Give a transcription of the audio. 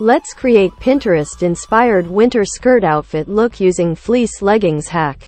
Let's create Pinterest-inspired winter skirt outfit look using fleece leggings hack.